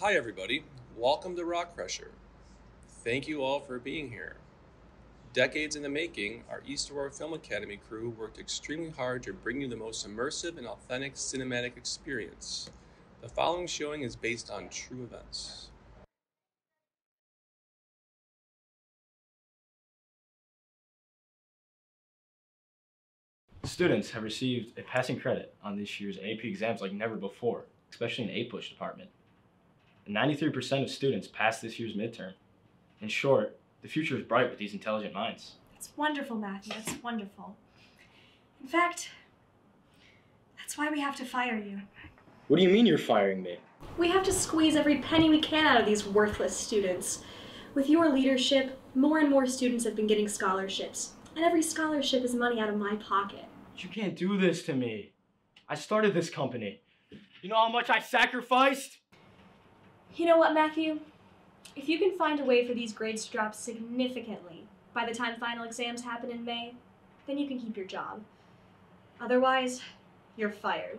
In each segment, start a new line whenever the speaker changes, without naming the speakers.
Hi, everybody. Welcome to Rock Crusher. Thank you all for being here. Decades in the making, our East Aurora Film Academy crew worked extremely hard to bring you the most immersive and authentic cinematic experience. The following showing is based on true events.
Students have received a passing credit on this year's AP exams like never before, especially in APUSH department. 93% of students passed this year's midterm. In short, the future is bright with these intelligent minds.
That's wonderful, Matthew. That's wonderful. In fact, that's why we have to fire you.
What do you mean you're firing me?
We have to squeeze every penny we can out of these worthless students. With your leadership, more and more students have been getting scholarships, and every scholarship is money out of my pocket.
You can't do this to me. I started this company. You know how much I sacrificed?
You know what, Matthew? If you can find a way for these grades to drop significantly by the time final exams happen in May, then you can keep your job. Otherwise, you're fired.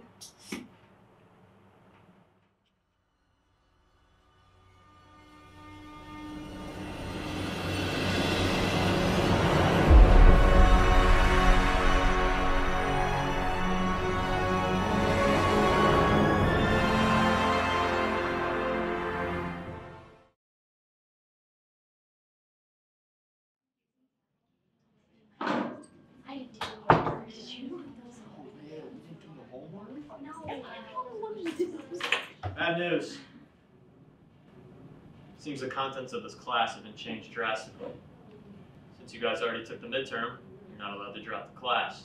Bad news. Seems the contents of this class have been changed drastically. Since you guys already took the midterm, you're not allowed to drop the class.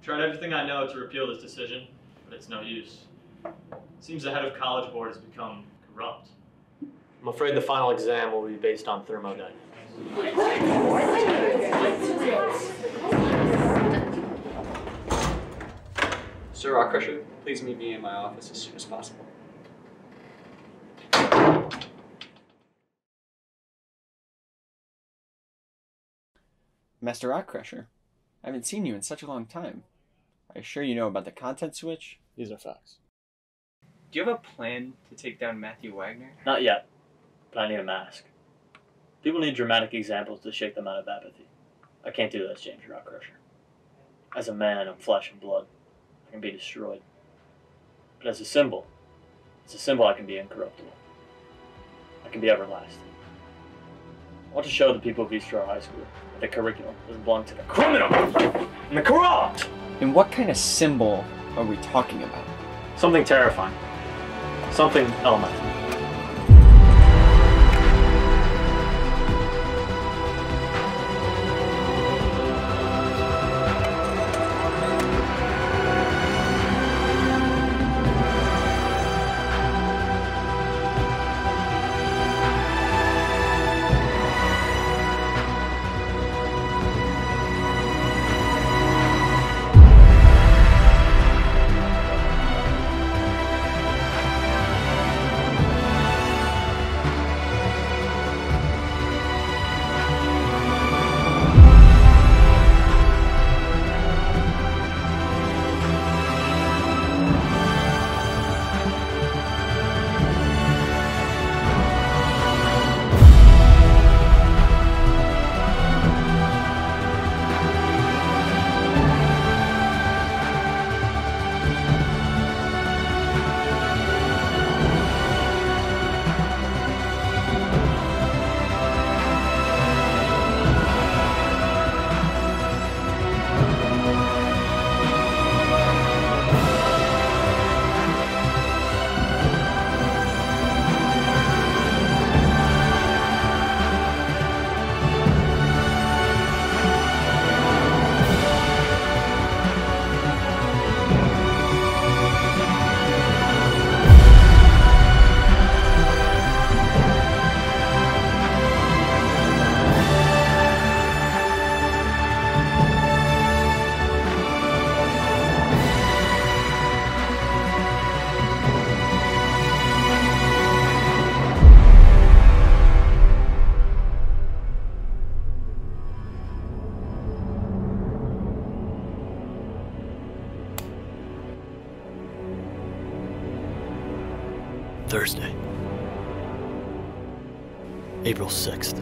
i Tried everything I know to repeal this decision, but it's no use. Seems the head of College Board has become corrupt. I'm afraid the final exam will be based on thermodynamics.
Sir Rockcrusher, please meet me in my office as soon as possible.
Master Rock Crusher, I haven't seen you in such a long time. Are you sure you know about the content switch?
These are facts.
Do you have a plan to take down Matthew Wagner?
Not yet, but I need a mask. People need dramatic examples to shake them out of apathy. I can't do that as James Rockcrusher. As a man of flesh and blood, I can be destroyed. But as a symbol, as a symbol I can be incorruptible. I can be everlasting. I want to show the people of East Aurora High School that the curriculum doesn't belong to the criminal and the corrupt!
And what kind of symbol are we talking about?
Something terrifying. Something elemental. Thursday.
April 6th.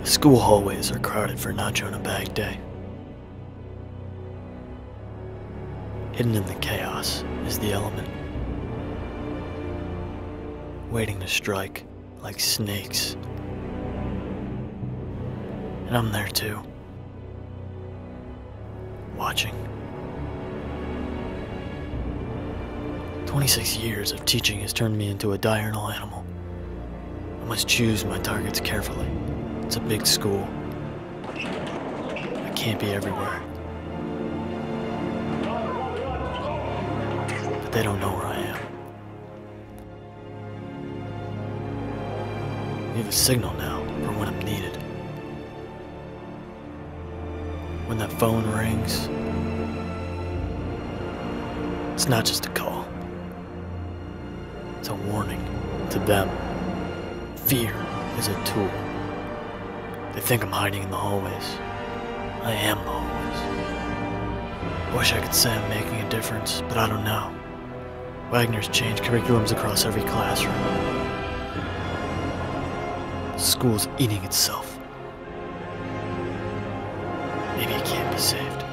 The school hallways are crowded for Nacho and a bag day. Hidden in the chaos is the element, waiting to strike like snakes. And I'm there too, watching. 26 years of teaching has turned me into a diurnal animal. I must choose my targets carefully. It's a big school. I can't be everywhere. But they don't know where I am. We have a signal now for when I'm needed. When that phone rings, it's not just a a warning to them. Fear is a tool. They think I'm hiding in the hallways. I am the hallways. I wish I could say I'm making a difference, but I don't know. Wagner's changed curriculums across every classroom. School's eating itself. Maybe it can't be saved.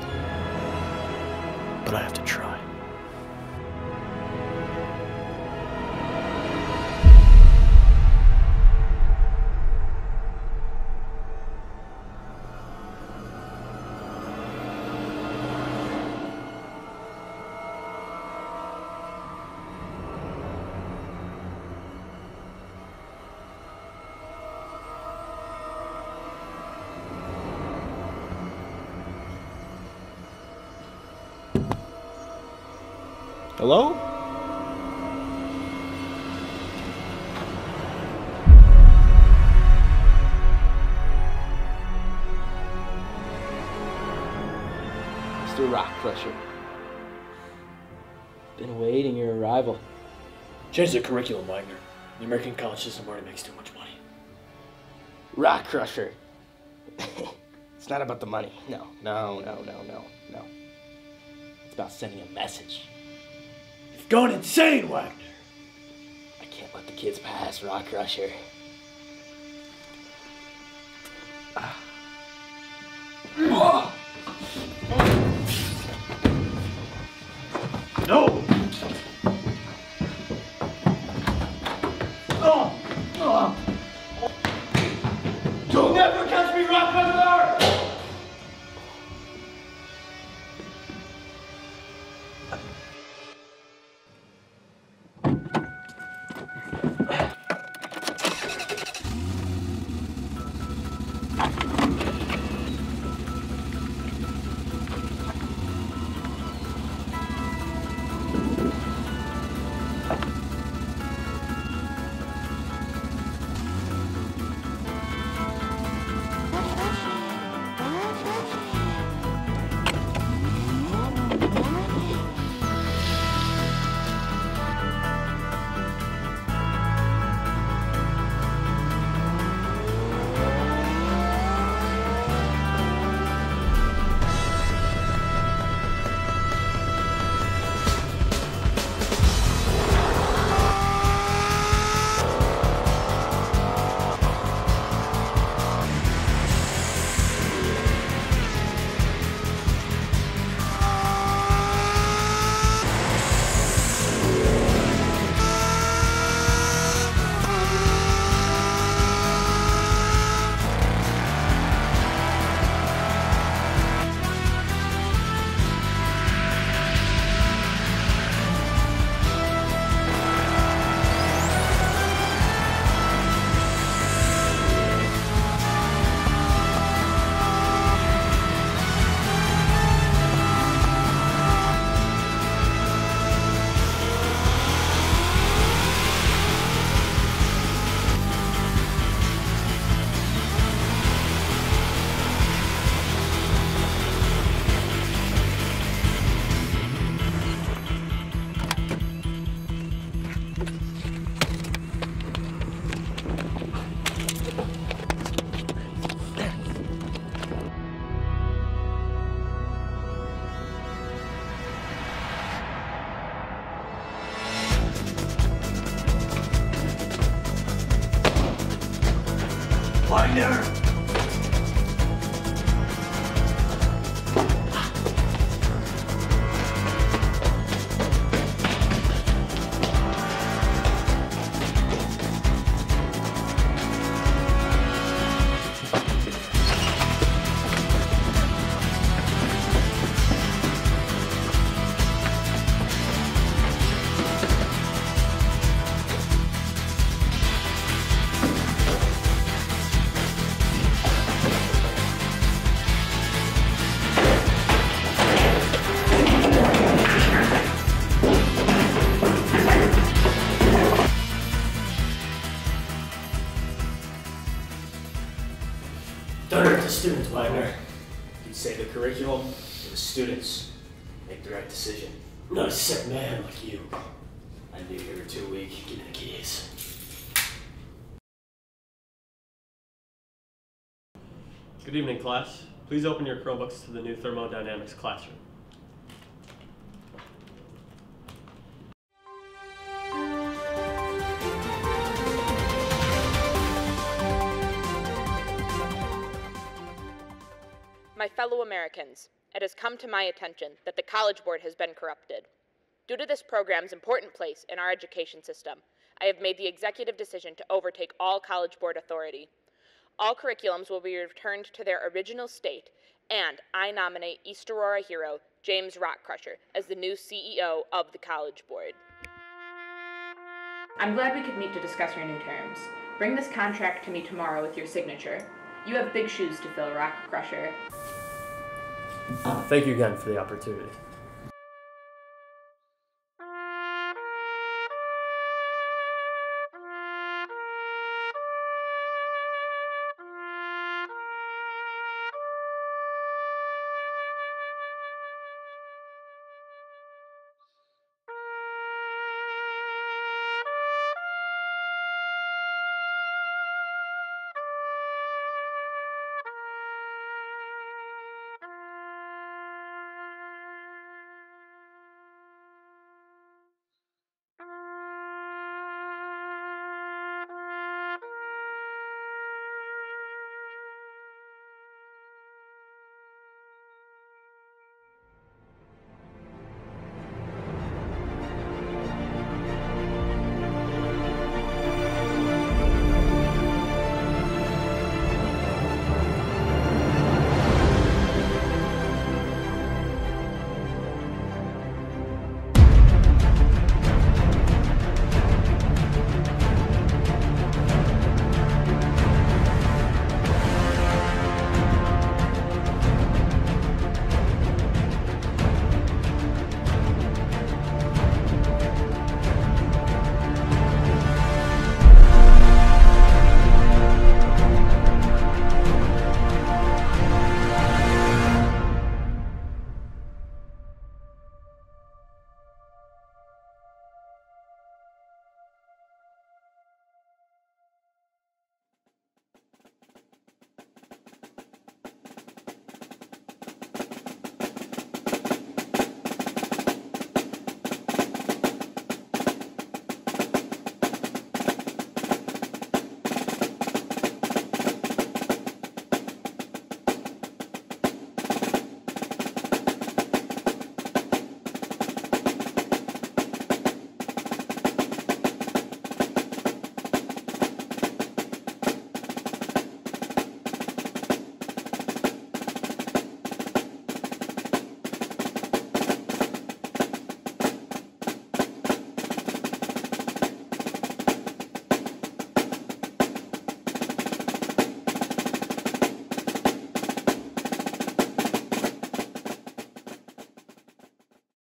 But I have to try.
Hello? Mr. Rock Crusher. Been waiting your arrival.
Change the curriculum, Wagner. The American college system already makes too much money.
Rock Crusher. it's not about the money. No, no, no, no, no, no. It's about sending a message.
You've gone insane, Wagner.
I can't let the kids pass, Rock Crusher.
No!
Wagner! Don't the students, Wagner. You'd say the curriculum the students make the right decision. I'm not a sick man like you. I knew you were too weak. Give me the keys.
Good evening, class. Please open your Chromebooks to the new thermodynamics classroom.
My fellow Americans, it has come to my attention that the College Board has been corrupted. Due to this program's important place in our education system, I have made the executive decision to overtake all College Board authority. All curriculums will be returned to their original state, and I nominate East Aurora hero James Rockcrusher as the new CEO of the College Board. I'm glad we could meet to discuss your new terms. Bring this contract to me tomorrow with your signature. You have big shoes to fill, Rockcrusher.
Thank you again for the opportunity.